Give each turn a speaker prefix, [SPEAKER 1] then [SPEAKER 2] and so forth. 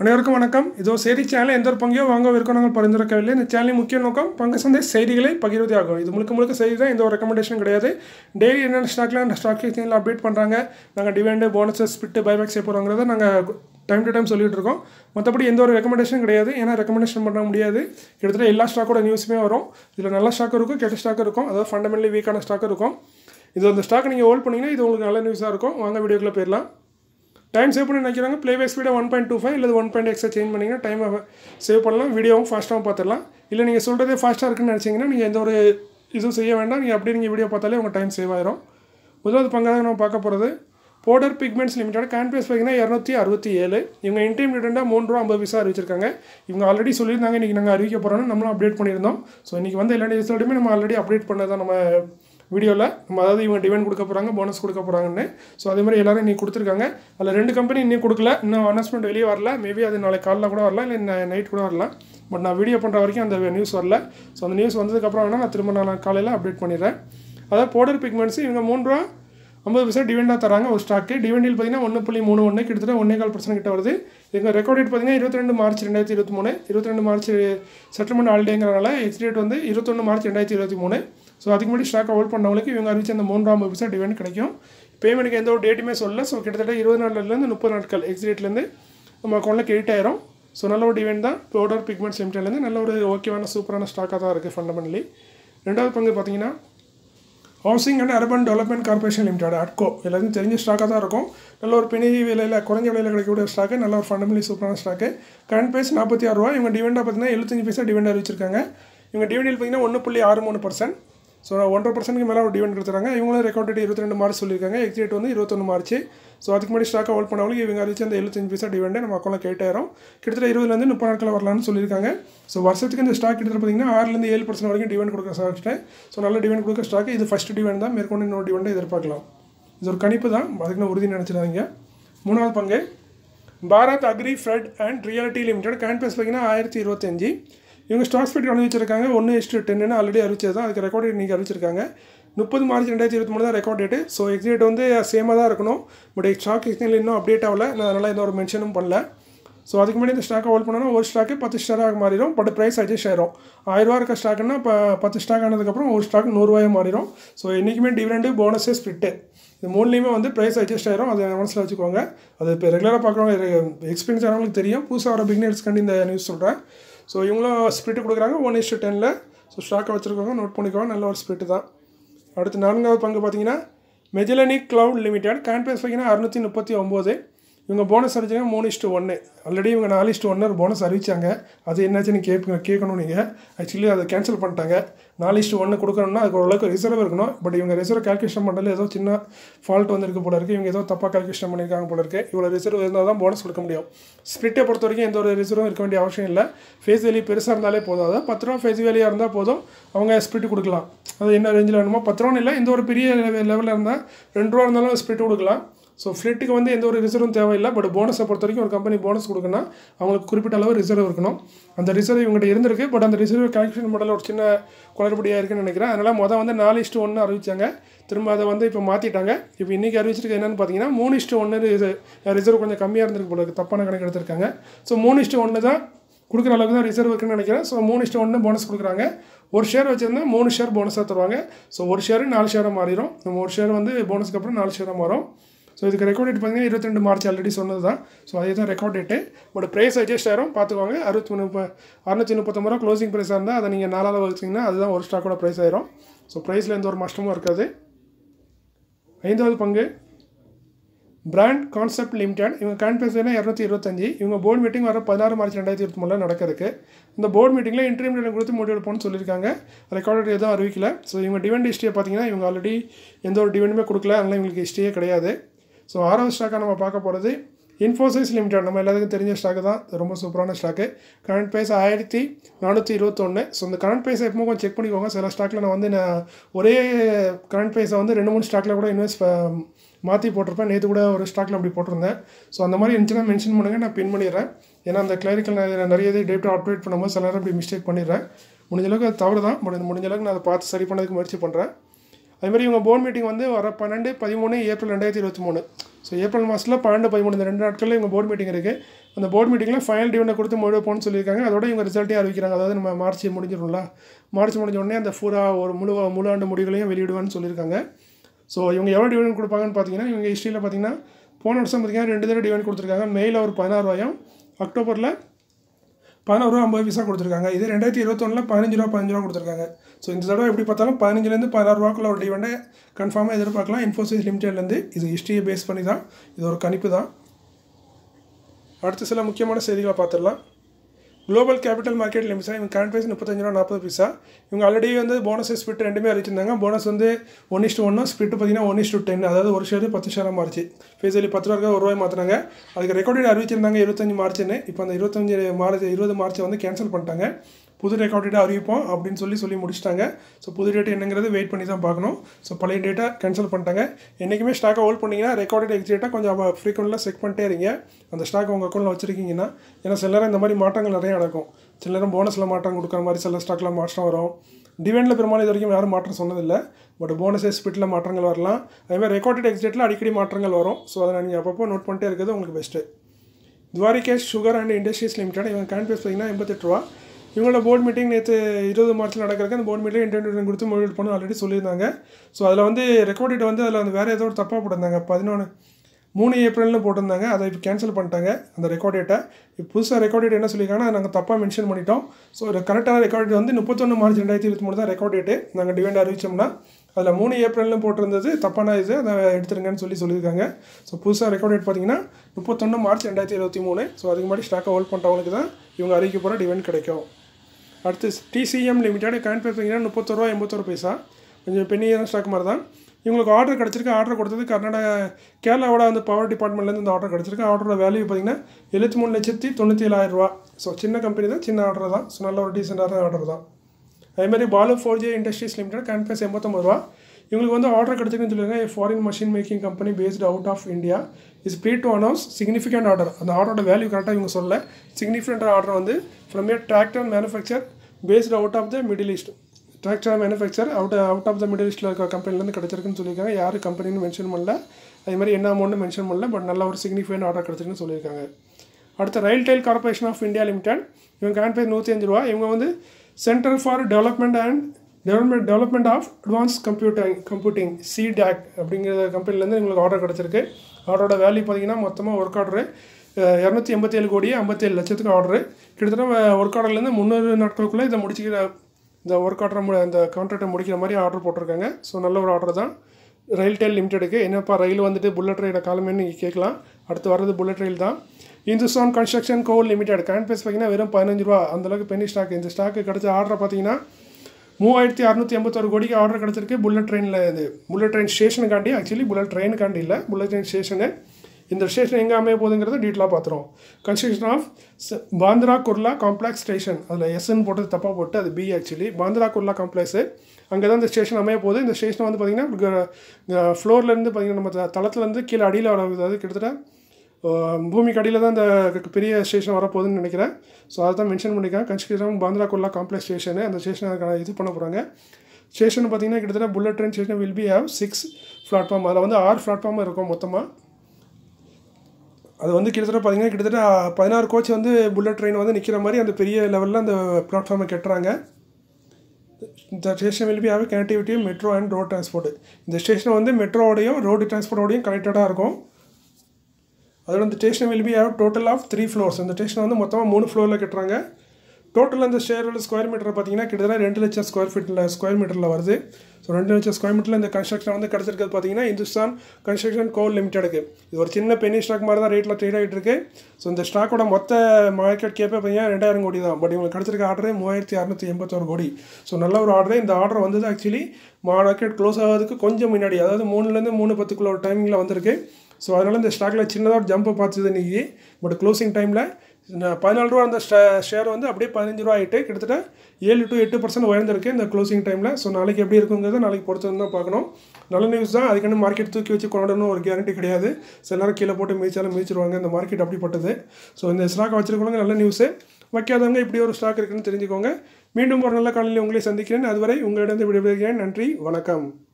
[SPEAKER 1] அனைவருக்கும் வணக்கம். இதோ செய்தி சேனல் எந்த ஒரு பங்கையோ வாங்க விற்க நாங்கள் பரிந்துரைக்கவில்லை. இந்த சேனலின் முக்கிய நோக்கம் பங்கு சந்தை செய்திகளை பகிர்வதே ஆகும் இது முழுக்க முழுக்க செய்தி தான் எந்த ஒரு ரெக்கமெண்டேஷன் கிடையாது. டெய்லி என்னென்ன ஸ்டாக்ல அந்த ஸ்டாக் எக்ஸ்சேஞ்சில் அப்டேட் பண்ணுறாங்க நாங்கள் டிவெண்டு போனஸஸ் ஸ்பிட்டு பைபேக் செய்ய போகிறோங்கிறத நாங்கள் டைம் டு டைம் சொல்லிட்டு இருக்கோம். மற்றபடி எந்த ஒரு ரெக்கமெண்டேஷன் கிடையாது. ஏன்னா ரெக்கமெண்டேஷன் பண்ண முடியாது. கிட்டத்தட்ட எல்லா ஸ்டாக்கோட நியூஸுமே வரும். இதில் நல்ல ஸ்டாக் இருக்கும் கெட்ட ஸ்டாக் இருக்கும். அதாவது ஃபண்டமெண்டலி வீக்கான ஸ்டாக் இருக்கும். இது அந்த ஸ்டாக் நீங்கள் ஹோல்ட் பண்ணிங்கன்னா இது உங்களுக்கு நல்ல நியூஸாக இருக்கும். வாங்க வீடியோக்குள்ளே போயிடலாம். டைம் சேவ் பண்ணி நினைக்கிறாங்க. ப்ளேபேக் ஸ்பீடை ஒன் பாயிண்ட் டூ ஃபைவ் இல்லை ஒன் பாயிண்ட் எக்ஸ்ட்ரா சேஞ்ச் பண்ணிங்கன்னா டைமை சேவ் பண்ணலாம். வீடியோவும் ஃபாஸ்ட்டாகவும் பார்த்துடலாம். இல்லை நீங்கள் சொல்கிறதே ஃபாஸ்ட்டாக இருக்குன்னு நினச்சிங்கன்னா நீங்கள் எந்த ஒரு இதுவும் செய்ய வேண்டாம். நீங்கள் அப்படியே நீங்கள் வீடியோ பார்த்தாலே உங்கள் டைம் சேவ் ஆயிரும். முதலாவது பங்காக நம்ம பார்க்க போகிறது போடர் பிக்மெண்ட்ஸ் லிமிடெட் கேன்பேஸ் பார்த்தீங்கன்னா இரநூத்தி அறுபத்தி ஏழு. இவங்க இன்டிமிடியண்டாக மூணு ரூபா ஐம்பது பைசா அறிவிச்சிருக்காங்க. இவங்க ஆல்ரெடி சொல்லியிருந்தாங்க. இன்றைக்கி நாங்கள் அறிவிக்க போகிறோம்னு நம்மளும் அப்டேட் பண்ணியிருந்தோம். ஸோ இன்றைக்கி வந்து எல்லா டேஸ்லோடையுமே நம்ம ஆல்ரெடி அப்டேட் பண்ணதான் நம்ம வீடியோவில் நம்ம அதாவது இவங்க டிவெண்ட் கொடுக்க போகிறாங்க போனஸ் கொடுக்க போகிறாங்கன்னு ஸோ அதே மாதிரி எல்லாரும் இன்னைக்கு கொடுத்துருக்காங்க. அதில் ரெண்டு கம்பெனி இன்னும் கொடுக்கல. இன்னும் அனௌன்ஸ்மெண்ட் வெளியே வரல. மேபி அது நாளைக்கு காலைல கூட வரலாம் இல்லை நைட் கூட வரலாம். பட் நான் வீடியோ பண்ணுற வரைக்கும் அந்த நியூஸ் வரல. ஸோ அந்த நியூஸ் வந்ததுக்கப்புறம் வேணால் நான் திரும்ப நான் காலையில் அப்டேட் பண்ணிடுறேன். அதாவது போடர் பிக்மெண்ட்ஸ் இவங்க மூணு ரூபா ஐம்பது பைசா டிவெண்டாக தராங்க ஒரு ஸ்டாக்கு டிவெண்டில் பார்த்தீங்கன்னா ஒன்று புள்ளி மூணு ஒன்று கிட்டத்தட்ட ஒன்றே கால் பர்சன்ட் கிட்ட வருது. எங்கள் ரெக்கார்ட் டேட் பார்த்தீங்கன்னா இருபத்தி ரெண்டு மார்ச் ரெண்டாயிரத்தி இருபத்தி மூணு. இருபத்தி ரெண்டு மார்ச் செட்டில்மெண்ட் ஹாலிடேங்கிறனால எக்ஸ்டேட் வந்து இருபத்தொன்று மார்ச் ரெண்டாயிரத்தி இருபத்தி மூணு. ஸோ அதுக்கு முன்னாடி ஸ்டாக் ஹோல்ட் பண்ணவங்களுக்கு இவங்க அறிவிச்ச அந்த மூன்றாம் பைசா டிவெண்ட் கிடைக்கும். பேமெண்ட்டுக்கு எந்த ஒரு டேட்டுமே சொல்லல. ஸோ கிட்டத்தட்ட இருபது நாள்லேருந்து முப்பது நாட்கள். எக்ஸிடேட்லேருந்து நம்ம அக்கௌண்ட்டில் கிரெடிட் ஆயிரும். ஸோ நல்ல ஒரு டிவெண்ட் தான். பவுடர் பிக்மெண்ட்ஸ் லிமிட்டட்லேருந்து நல்ல ஒரு ஓகேவான சூப்பரான ஸ்டாக்காக தான் இருக்குது ஃபண்டமெண்டலி ரெண்டாவது பங்கு பார்த்தீங்கன்னா housing and urban development corporation limited அட்கோ எல்லாத்தையும் தெரிஞ்ச ஸ்டாக்காக தான் இருக்கும். நல்ல ஒரு பிணை விலையில் குறைஞ்ச விலையில் கிடைக்கக்கூடிய ஸ்டாக்கு நல்ல ஒரு ஃபண்டமெண்டலி சூப்பரான ஸ்டாக்கு கரண்ட் பிரைஸ் நாற்பத்தி ஆறு ரூபா இவங்க டிவெண்டாக பார்த்தீங்கன்னா எழுபத்தஞ்சு பைசா டிவெண்ட் அறிவிச்சிருக்காங்க. இவங்க டிவெண்டில் பார்த்தீங்கன்னா ஒன்று புள்ளி ஆறு மூணு பர்சன்ட் ஸோ ஒன்றரை பர்சன்ட்க்கு மேலே ஒரு டிவெண்ட் கொடுத்துறாங்க இவங்களும் ரெக்கார்ட் டேட் இருபத்தி ரெண்டு மார்ச் சொல்லியிருக்காங்க. எக்ஸிட் வந்து இருபத்தொன்று மார்ச். ஸோ அதுக்கு முன்னாடி ஸ்டாக்கை ஹோல்ட் பண்ணவங்களுக்கு இவங்க அறிவிச்சு அந்த எழுபத்தஞ்சு பைசா டிவெண்ட் நம்ம அக்கௌண்ட்டில் கேட்டாயிரம். கிட்டத்தட்ட இருபதுலேருந்து முப்பது நாட்கள் வரலாம்னு சொல்லியிருக்காங்க. ஸோ வருஷத்துக்கு இந்த ஸ்டாக் கிட்டத்தட்ட பார்த்தீங்கன்னா ஆறுலேருந்து ஏழு பர்சன்ட் வரைக்கும் டிவெண்ட் கொடுக்க ஸ்டாக் ஸோ நல்ல டிவெண்ட் கொடுக்க ஸ்டாக் இது ஃபஸ்ட் டிவெண்ட் தான். மேற்கொண்டு இன்னொரு டிவெண்டை எதிர்பார்க்கலாம். இது ஒரு கணிப்பு தான். அதுக்கு நான் உறுதி நினச்சிடாதீங்க. மூணாவது பங்கு. Bharat agri fed and reality limited கேன்பேஸ் பார்த்தீங்கன்னா ஆயிரத்தி இருபத்தஞ்சு. இவங்க ஸ்டாக் ஸ்பீட் அறிவிச்சிருக்காங்க ஒன்று இஸ்ட்டு டென்னு ஆல்ரெடி அறிவிச்சது தான் அதுக்கு ரெக்கார்ட் இன்றைக்கி அறிவிச்சிருக்காங்க. முப்பது மார்ச் ரெண்டாயிரத்தி இருபத்தி மூணு தான் ரெக்கார்ட் டேட்டு ஸோ எக்ஸிட் வந்து சேமாக தான் இருக்கணும். பட் ஸ்டாக் எக்ஸ்சேஞ்சில் இன்னும் அப்டேட் ஆகல. நான் அதனால் எந்த ஒரு மென்ஷனும் பண்ணல. ஸோ அதுக்கு முன்னாடி இந்த ஸ்டாக்கை ஹோல்ட் பண்ணோன்னா ஒரு ஸ்டாக்கு பத்து ஸ்டாராக மாறிடும். பட் ப்ரைஸ் அட்ஜஸ்ட் ஆயிரும். ஆயிரரூவா இருக்க ஸ்டாக்குன்னா இப்போ பத்து ஸ்டாக் ஆனதுக்கப்புறம் ஒரு ஸ்டாக் நூறுரூவாயாக மாறிடும். ஸோ என்றைக்குமே டிவிடெண்டு போனஸு ஸ்பிட்டு இது மூணுலேயுமே வந்து ப்ரைஸ் அட்ஜஸ்ட் ஆயிரும். அதை மனசில் வச்சுக்கோங்க. அது இப்போ ரெகுலராக பார்க்குறவங்க எக்ஸ்பீரியன்ஸ் ஆனவங்களுக்கு தெரியும். புதுசாக வர பிக்னர்ஸ்க்காண்டி இந்த நியூஸ் சொல்கிறேன் ஸோ இவங்களும் ஸ்பிரிட் கொடுக்குறாங்க. ஒன் இஸ்ட்டு டெனில் ஸோ ஸ்டாக்கை வச்சுருக்கோங்க நோட் பண்ணிக்கோங்க. நல்ல ஒரு ஸ்பிரிட் தான். அடுத்து நான்காவது பங்கு பார்த்தீங்கன்னா மெஜலனிக் க்ளவுட் லிமிடெட் கேன்பேஸ் பார்த்தீங்கன்னா அறுநூற்றி முப்பத்தி ஒம்பது. இவங்க போனஸ் அறிவிச்சாங்க மூணு இஸ்ட்டு ஒன்று ஆல்ரெடி இவங்க நாலு இஸ்ட்டு ஒன்று போனஸ் அறிவிச்சாங்க. அது என்னாச்சுன்னு கேட்பு கேட்கணும் நீங்கள் ஆக்சுவலி அதை கேன்சல் பண்ணிட்டாங்க. நாலு இஷ்டு ஒன்று கொடுக்கணும்னா அதுக்கு ஓரளவுக்கு ரிசர்வ் இருக்கணும். பட் இவங்க ரிசர்வ் கால்குலேஷன் பண்ணல ஏதோ சின்ன ஃபால்ட் வந்திருக்கு போல இருக்குது இவங்க ஏதோ தப்பாக கால்குலேஷன் பண்ணியிருக்காங்க போல இருக்குது இவ்வளோ ரிசர்வ் இருந்தால் தான் போனஸ் கொடுக்க முடியும். ஸ்பிரிட்டை பொறுத்த வரைக்கும் எந்த ஒரு ரிசர்வும் இருக்க வேண்டிய அவசியம் இல்லை. ஃபேஸ் வேலி பெருசாக இருந்தாலே போதும். அதாவது பத்து ரூபா ஃபேஸ் வேலியாக இருந்தால் போதும். அவங்க ஸ்பிரிட் கொடுக்கலாம். அது என்ன ரேஞ்சில் வேணுமோ பத்து ரூபான்னு இல்லை எந்த ஒரு பெரிய லெவலில் இருந்தால் ரெண்டு ரூபா இருந்தாலும் ஸ்பிரிட் கொடுக்கலாம். ஸோ ஃப்ளிட்டுக்கு வந்து எந்த ஒரு ரிசர்வும் தேவையில்லை. பட் போனஸை பொறுத்த வரைக்கும் ஒரு கம்பெனி போனஸ் கொடுக்குன்னா அவங்களுக்கு குறிப்பிட்ட அளவு ரிசர்வ் இருக்கணும். அந்த ரிசர்வ் இவங்ககிட்ட இருந்திருக்கு. பட் அந்த ரிசர்வ் கலெக்ஷன் மாடல் ஒரு சின்ன குளறுபடியாக இருக்குன்னு நினைக்கிறேன். அதனால் மொதல் வந்து நாலு இஸ்ட்டு ஒன்று அறிவிச்சாங்க. திரும்ப அதை வந்து இப்போ மாற்றிட்டாங்க இப்போ இன்றைக்கி அறிவிச்சிருக்கு என்னென்னு பார்த்தீங்கன்னா மூணு இஷ்டு ஒன்று ரிசர்வ் கொஞ்சம் கம்மியாக இருந்திருக்கு போல தப்பான கணக்கு எடுத்திருக்காங்க. ஸோ மூணு இஷ்டம் ஒன்று தான் கொடுக்குற அளவுக்கு தான் ரிசர்வ் இருக்குன்னு நினைக்கிறேன். ஸோ மூணு இஷ்டம் ஒன்று போனஸ் கொடுக்குறாங்க. ஒரு ஷேர் வச்சுருந்தா மூணு ஷேர் போனஸாக தருவாங்க. ஸோ ஒரு ஷேரு நாலு ஷேராக மாறிடும் நம்ம ஒரு ஷேர் வந்து போனஸ்க்கு அப்புறம் நாலு ஷேராக மாறும். ஸோ இதுக்கு ரெக்கார்ட் டேட் பார்த்தீங்கன்னா இருபத்தி மார்ச் ஆல்ரெடி சொன்னது தான் ஸோ அதே தான் ரெக்கார்ட் டேட்டு உங்களோட ப்ரைஸ் அட்ஜஸ்ட் ஆயிரும் பார்த்துக்கோங்க. அறுபத்தி முப்ப அறுநூற்றி முப்பத்தொம்பது ரூபா க்ளோசிங் ப்ரைஸாக இருந்தால் அதை நீங்கள் நாலாவது வச்சிங்கன்னா அதுதான் ஒரு ஸ்டாக்கோட ப்ரைஸ் ஆயிரும். ஸோ ப்ரைஸில் எந்த ஒரு நஷ்டமும் இருக்காது. ஐந்தாவது பங்கு. பிராண்ட் கான்செப்ட் லிமிடெட் இவங்க கான்பேஸ்னா இரநூத்தி இருபத்தஞ்சி. இவங்க போர்டு மீட்டிங் வர பதினாறு மார்ச் ரெண்டாயிரத்தி இருபத்தி மூணில் நடக்கிறதுக்கு. இந்த போர்டு மீட்டிங்கில் இன்டர்மீடியட் கொடுத்து முடிவு எடுப்போம்னு சொல்லியிருக்காங்க. ரெக்கார்டட் எதுவும் அறிவிக்கல. ஸோ இவங்க டிவெண்ட் ஹிஸ்ட்ரியை பார்த்தீங்கன்னா இவங்க ஆல்ரெடி எந்த ஒரு டிவெண்டுமே கொடுக்கல. அதனால் இவங்களுக்கு ஹிஸ்ட்ரியே கிடையாது. ஸோ ஆறாவது ஸ்டாக்காக நம்ம பார்க்க போகிறது இன்ஃபோசிஸ் லிமிடெட் நம்ம எல்லாத்துக்கும் தெரிஞ்ச ஸ்டாக்கு தான். ரொம்ப சூப்பரான ஸ்டாக்கு கரண்ட் ப்ரைஸ் ஆயிரத்தி நானூற்றி இருபத்தொன்று ஸோ இந்த கரண்ட் ப்ரைஸை எப்போ கொஞ்சம் செக் பண்ணிக்கோங்க. சில ஸ்டாக்கில் நான் வந்து நான் ஒரே கரண்ட் ப்ரைஸை வந்து ரெண்டு மூணு ஸ்டாக்கில் கூட இன்வெஸ்ட் மாற்றி போட்டிருப்பேன். நேற்று கூட ஒரு ஸ்டாக்கில் அப்படி போட்டிருந்தேன். ஸோ அந்த மாதிரி இருந்துச்சுன்னா மென்ஷன் பண்ணுங்கள் நான் பின் பண்ணிடுறேன். ஏன்னா அந்த கிளரிக்கல் நான் நிறைய இது டேட்டா அப்டேட் பண்ணும்போது சில நேரம் இப்படி மிஸ்டேக் பண்ணிடுறேன். முடிஞ்சளவுக்கு அது தவறு தான் முடிஞ்ச முடிஞ்ச அளவுக்கு நான் அதை பார்த்து சரி பண்ணதுக்கு முயற்சி பண்ணுறேன் அதுமாதிரி இவங்க போர்ட் மீட்டிங் வந்து வர பன்னெண்டு பதிமூணு ஏப்ரல் ரெண்டாயிரத்தி இருபத்தி மூணு. ஸோ ஏப்ரல் மாதத்தில் பன்னெண்டு பதிமூணு இந்த ரெண்டு நாட்களில் இவங்க போர்டு மீட்டிங் இருக்குது அந்த போர்டு மீட்டிங்கில் ஃபைனல் டிவெண்டை கொடுத்து முடிப்போம்னு சொல்லியிருக்காங்க. அதோட இவங்க ரிசல்ட்டே அறிவிக்கிறாங்க. அதாவது நம்ம மார்ச் முடிஞ்சிடும்ல. மார்ச் முடிஞ்ச உடனே அந்த ஃபூரா ஒரு முழு முழு ஆண்டு முடிவுகளையும் வெளியிடுவான்னு சொல்லியிருக்காங்க. ஸோ இவங்க எவ்வளோ டிவிடன் கொடுப்பாங்கன்னு பார்த்தீங்கன்னா இவங்க ஹிஸ்ட்ரியில் பார்த்தீங்கன்னா போன வருஷம் பார்த்தீங்கன்னா ரெண்டு தடவை டிவிடன் கொடுத்துருக்காங்க. மேயில் ஒரு பதினாறு ரூபாயும் அக்டோபரில் பதினோரு ரூபா ஐம்பது பைசா கொடுத்துருக்காங்க. இது ரெண்டாயிரத்தி இருபத்தொன்னில் பதினஞ்சு ரூபா பதினஞ்சு ரூபா கொடுத்துருக்காங்க. ஸோ இந்த தடவை எப்படி பார்த்தாலும் பதினஞ்சுலேருந்து பதினாறு ரூபாக்குள்ள ஒரு டிவெண்டை கன்ஃபார்மாக எதிர்பார்க்கலாம். இன்ஃபோசிஸ் லிமிடெட்லேருந்து இது ஹிஸ்ட்ரியை பேஸ் பண்ணி தான் இது ஒரு கணிப்பு தான். அடுத்து சில முக்கியமான செய்திகளை பார்த்துடலாம். குளோபல் கேபிட்டல் மார்க்கெட் லிமிட்ஸாக இவங்க கரண்ட் ப்ரைஸ் முப்பத்தஞ்சு ரூபா நாற்பது பைசா. இவங்க ஆல்ரெடி வந்து போனஸ் ஸ்பிட் ரெண்டுமே அறிவிச்சிருந்தாங்க போனஸ் வந்து ஒன் இஸ்டு ஒன்று ஸ்பிட் பார்த்தீங்கன்னா ஒன் இஸ்டு டென் அதாவது ஒரு ஷேர் பத்து ஷேராக மாறிச்சு. ஃபேஸலி பத்து ரூபா ஒரு ரூபாய் மாற்றினாங்க அதுக்கு ரெக்கார்டு அறிவிச்சிருந்தாங்க இருபத்தஞ்சு மார்ச்னு. இப்போ அந்த இருபத்தஞ்சு மார்ச் இருபது மார்ச்சை வந்து கேன்சல் பண்ணிட்டாங்க. புது ரெக்கார்டேட்டாக அறிவிப்போம் அப்படின்னு சொல்லி சொல்லி முடிச்சிட்டாங்க. ஸோ புது டேட் என்னங்கிறது வெயிட் பண்ணி தான் பார்க்கணும். ஸோ பழைய டேட்டை கேன்சல் பண்ணிட்டாங்க. என்றைக்குமே ஸ்டாக்கை ஹோல்ட் பண்ணிங்கன்னா ரெக்கார்டட் எக்ஸிட்டாக கொஞ்சம் ஃப்ரீக்வெண்ட்டாக செக் பண்ணிட்டே இருங்க. அந்த ஸ்டாக் உங்கள் அக்கௌண்ட்டில் வச்சுருக்கீங்கன்னா ஏன்னா சில நேரம் இந்த மாதிரி மாற்றங்கள் நிறைய நடக்கும். சில நேரம் போனஸில் மாற்றம் கொடுக்குற மாதிரி சில ஸ்டாக்கில் மாற்றம் வரும். டிவெண்டில் பெரும்பாலும் இது வரைக்கும் யாரும் மாற்றம் சொன்னதில்லை. பட் போனஸே ஸ்பிட்டில் மாற்றங்கள் வரலாம். அதேமாதிரி ரெக்கார்டட் எக்ஸிட்டில் அடிக்கடி மாற்றங்கள் வரும். ஸோ அதை நீங்கள் அப்பப்போ நோட் பண்ணிட்டே இருக்கிறது உங்களுக்கு best Dwarikesh sugar and industries limited இவங்க கரண்ட் பேஸ் பார்த்தீங்கன்னா எண்பத்தெட்டு ரூபா. இவங்களோட போர்ட் மீட்டிங் நேற்று இருபது மார்ச்சில் நடக்கிறதுக்கு அந்த போர்ட் மீட்டிங் இன்டர்வியூ கொடுத்து முடிவு பண்ணு ஆல்ரெடி சொல்லியிருந்தாங்க. ஸோ அதில் வந்து ரெக்கார்டேட் வந்து அதில் வந்து வேறு ஏதோ ஒரு தப்பாக போட்டிருந்தாங்க. பதினொன்று மூணு ஏப்ரல்னு போட்டிருந்தாங்க. அதை இப்போ கேன்சல் பண்ணிட்டாங்க அந்த ரெக்கார்டேட்டை இப்போ புதுசாக ரெக்கார்டேட் என்ன சொல்லியிருக்காங்கன்னா நாங்கள் தப்பாக மென்ஷன் பண்ணிட்டோம். ஸோ கரெக்டான ரெக்கார்டேட் வந்து முப்பத்தொன்று மார்ச் ரெண்டாயிரத்தி இருபத்தி மூணு தான் ரெக்கார்டேட்டு நாங்கள் டிவெண்ட் அறிவிச்சோம்னா அதில் மூணு ஏப்ரல்னு போட்டிருந்தது. தப்பான இது அதை எடுத்துருங்கன்னு சொல்லி சொல்லியிருக்காங்க. ஸோ புதுசாக ரெக்கார்டேட் பார்த்தீங்கன்னா முப்பத்தொன்று மார்ச் ரெண்டாயிரத்தி இருபத்தி மூணு. ஸோ அதுக்கு முன்னாடி ஸ்டாக்கை ஹோல்ட் பண்ணுறவங்களுக்கு தான் இவங்க அறிவிக்க போகிற டிவெண்ட் கிடைக்கும். அடுத்து டிசிஎம் லிமிடெட் கரண்ட் பே பார்த்தீங்கன்னா முப்பத்தொருவா எண்பத்தொரு பைசா. கொஞ்சம் பெண்ணியான ஸ்டாக் மாதிரி தான் இவங்களுக்கு ஆர்டர் கிடச்சிருக்கு. ஆர்டர் கொடுத்தது கர்நாடகா கேரளாவோட அந்த பவர் டிபார்ட்மெண்ட்லேருந்து இந்த ஆர்டர் கிடச்சிருக்கு. ஆர்டரோட வேல்யூ பார்த்தீங்கன்னா எழுபத்தி மூணு லட்சத்தி தொண்ணூற்றி ஏழாயிரரூவா ரூபா. ஸோ சின்ன கம்பெனி தான் சின்ன ஆர்டர் தான். ஸோ நல்ல ஒரு டீசெண்டான ஆர்டர் தான். அதேமாதிரி Balu four J industries limited current price எண்பத்தொம்பது ரூபா. இவங்களுக்கு வந்து ஆர்டர் கிடச்சிருக்குன்னு சொல்லுவாங்க foreign machine making company based out of India is free to announce significant order அந்த ஆர்டரோட வேல்யூ கரெக்டாக இவங்க சொல்ல சிக்னிஃபிகண்ட் ஆர்டர் வந்து from a tractor manufacture based out of the middle east tractor manufacture out out of the middle ஈஸ்ட்டில் இருக்க கம்பெனிலேருந்து கிடச்சிருக்குன்னு சொல்லியிருக்காங்க. யார் கம்பெனின்னு மென்ஷன் பண்ணல. அதே மாதிரி என்ன அமௌண்ட்டு மென்ஷன் பண்ணல. பட் நல்ல ஒரு சிக்னிஃபிகண்ட் ஆர்டர் கிடச்சிருக்குன்னு சொல்லியிருக்காங்க. அடுத்த RailTel corporation of India limited இவங்க கரண்ட் பேர் நூற்றி அஞ்சு ரூபா. இவங்க வந்து centre for development and development development of advance computer computing C DAC அப்படிங்கிற கம்பெனிலேருந்து எங்களுக்கு ஆர்டர் கிடச்சிருக்கு. ஆர்டரோட வேல்யூ பார்த்தீங்கன்னா மொத்தமாக ஒர்க் ஆர்டரு இரநூத்தி எண்பத்தேழு கோடி ஐம்பத்தேழு லட்சத்துக்கு ஆர்டரு கிட்டத்தட்ட ஒர்க் ஆர்டர்லேருந்து முந்நூறு நாட்களுக்குள்ளே இதை முடிச்சுக்கிற இந்த ஒர்க் ஆர்டரை மு இந்த கான்ட்ராக்டை முடிக்கிற மாதிரி ஆர்டர் போட்டிருக்காங்க. ஸோ நல்ல ஒரு ஆர்டர் தான். ரயில் டெல் லிமிடெடுக்கு என்னப்பா ரயில் வந்துட்டு புல்லட் ரயில காலமேன்னு நீங்கள் கேட்கலாம். அடுத்து வர்றது புல்லட் ரயில் தான். Hindustan construction co limited current price பார்த்தீங்கன்னா வெறும் பதினஞ்சு ரூபா. அந்தளவுக்கு பெனி ஸ்டாக் இந்த ஸ்டாக்கு கிடச்ச ஆர்டரை பார்த்தீங்கன்னா மூவாயிரத்தி அறநூற்றி எண்பத்தொரு கோடிக்கு ஆர்டர் கிடச்சிருக்கு. புல்லட் ட்ரெயினில் இது. புல்லட் ட்ரெயின் ஸ்டேஷனுக்காண்டி ஆக்சுவலி புல்லட் ட்ரெயினுக்காண்டி இல்லை. புல்லட் ட்ரெயின் ஸ்டேஷனு இந்த ஸ்டேஷன் எங்கே அமைய போகுதுங்கிறத டீட்டெயிலாக பார்த்துருவோம் construction of Bandra Kurla complex station அதில் எஸ்என் போட்டு தப்பாக போட்டு அது B actually Bandra Kurla complex அங்கே தான் இந்த ஸ்டேஷன் அமைய போகுது. இந்த ஸ்டேஷன் வந்து பார்த்திங்கன்னா ஃப்ளோர்லேருந்து பார்த்திங்கன்னா நம்ம தளத்துலேருந்து கீழே அடியில் வர அதாவது கிட்டத்தட்ட பூமிக்கு அடியில் தான் இந்த பெரிய ஸ்டேஷன் வரப்போகுதுன்னு நினைக்கிறேன். ஸோ அதை தான் மென்ஷன் பண்ணியிருக்காங்க construction Bandra Kurla complex station அந்த ஸ்டேஷனை இது பண்ண போகிறாங்க ஸ்டேஷன் பார்த்திங்கன்னா கிட்டத்தட்ட bullet train station will be have six platform அதில் வந்து ஆறு பிளாட்ஃபார்ம் இருக்கும் மொத்தமாக அது வந்து கிட்டத்தட்ட பார்த்தீங்கன்னா கிட்டத்தட்ட பதினாறு கோச் வந்து புல்லட் ட்ரெயின் வந்து நிற்கிற மாதிரி அந்த பெரிய லெவலில் அந்த பிளாட்ஃபார்மை கட்டுறாங்க. இந்த ஸ்டேஷன் வில் பி ஹாவ் கனெக்டிவிட்டியும் மெட்ரோ அண்ட் ரோட் டிரான்ஸ்போர்ட் இந்த ஸ்டேஷன் வந்து மெட்ரோவோடையும் ரோடு டிரான்ஸ்போர்ட்டோடையும் கனெக்டடாக இருக்கும். அதோட இந்த station will be have total of three floors இந்த ஸ்டேஷன் வந்து மொத்தமாக மூணு ஃப்ளோரில் கட்டுறாங்க. டோட்டல் அந்த ஷேரோட ஸ்கொயர் மீட்டர் பார்த்தீங்கன்னா கிட்டத்தட்ட ரெண்டு லட்சம் ஸ்கொயர் ஃபீட்டில் ஸ்கொயர் மீட்டரில் வருது. ஸோ ரெண்டு லட்சம் ஸ்கொயர் மீட்டரில் இந்த கன்ஸ்ட்ரக்ஷன் வந்து கிடச்சிருக்கிறது பார்த்தீங்கன்னா இந்துஸ்தான் கன்ஸ்ட்ரக்ஷன் கோல் லிமிடெடுக்கு இது ஒரு சின்ன பெனி ஸ்டாக் மாதிரி தான் ரேட்டில் ட்ரேட் ஆகிட்டு இருக்கு. ஸோ இந்த ஸ்டாக்கோட மொத்த மார்க்கெட் கேப்பே பார்த்தீங்கன்னா ரெண்டாயிரம் கோடி தான். பட் இவங்களுக்கு கிடச்சிருக்க ஆர்டரே மூவாயிரத்தி அறநூற்றி எண்பத்தோரு கோடி. ஸோ நல்ல ஒரு ஆர்டர் இந்த ஆர்டர் வந்தது ஆக்சுவலி மார்க்கெட் க்ளோஸ் ஆகிறதுக்கு கொஞ்சம் முன்னாடி அதாவது மூணுலேருந்து மூணு பத்துக்குள்ள ஒரு டைமிங்கில் வந்திருக்கு. ஸோ அதனால் இந்த ஸ்டாக்கில் சின்னதாக ஒரு ஜம்ப்பை பார்த்தது இன்றைக்கி பட் க்ளோசிங் டைமில் பதினாலு ரூபா அந்த ஷேர் வந்து அப்படியே பதினஞ்சு ரூபா ஆகிட்டு கிட்டத்தட்ட ஏழு டு எட்டு பர்சன்ட் உயர்ந்திருக்கு இந்த க்ளோசிங் டைமில் ஸோ நாளைக்கு எப்படி இருக்குங்கிறத நாளைக்கு பொறுத்து தான் பார்க்கணும். நல்ல நியூஸ் தான். அதுக்கான மார்க்கெட் தூக்கி வச்சு கொண்டாடணும் ஒரு கேரண்டி கிடையாது. சில நேரம் கீழே போட்டு மீச்சாலும் மீச்சிருவாங்க இந்த மார்க்கெட் அப்படிப்பட்டது. ஸோ இந்த ஸ்டாக் வச்சுருக்கவங்க நல்ல நியூஸு வைக்காதவங்க இப்படி ஒரு ஸ்டாக் இருக்குன்னு தெரிஞ்சுக்கோங்க. மீண்டும் ஒரு நல்ல காலையில் உங்களை சந்திக்கிறேன். அதுவரை உங்களிடம் விடைபெறுகிறேன். நன்றி. வணக்கம்.